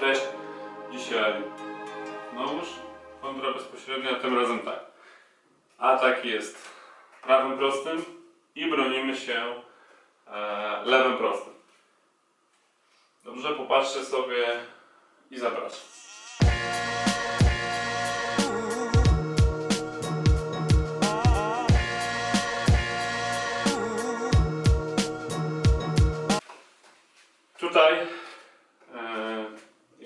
dalej. Znowuż kontra bezpośrednia, tym razem tak. Atak jest prawym prostym i bronimy się e, lewym prostym. Dobrze, popatrzcie sobie i zapraszam. Tutaj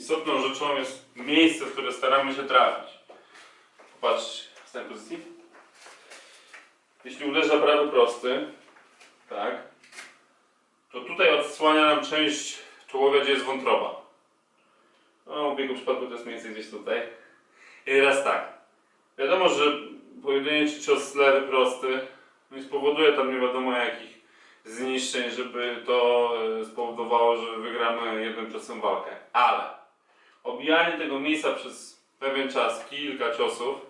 istotną rzeczą jest miejsce, w które staramy się trafić. Popatrzcie z tej pozycji. Jeśli uderza prawy prosty, tak, to tutaj odsłania nam część tułowia, gdzie jest wątroba. No, w jego przypadku to jest mniej więcej gdzieś tutaj. I teraz tak. Wiadomo, że pojedynczy cios lewy prosty nie spowoduje tam nie wiadomo jakich zniszczeń, żeby to e, spowodowało, że wygramy jednym ciosem walkę. Ale obijanie tego miejsca przez pewien czas, kilka ciosów,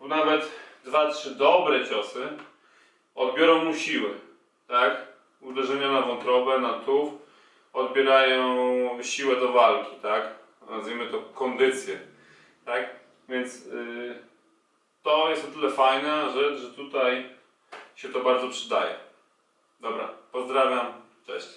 bo nawet dwa, trzy dobre ciosy odbiorą mu siły, tak? Uderzenia na wątrobę, na tułów odbierają siłę do walki, tak? Nazwijmy to kondycję, tak? Więc yy, to jest o tyle fajna rzecz, że tutaj się to bardzo przydaje. Dobra, pozdrawiam, cześć.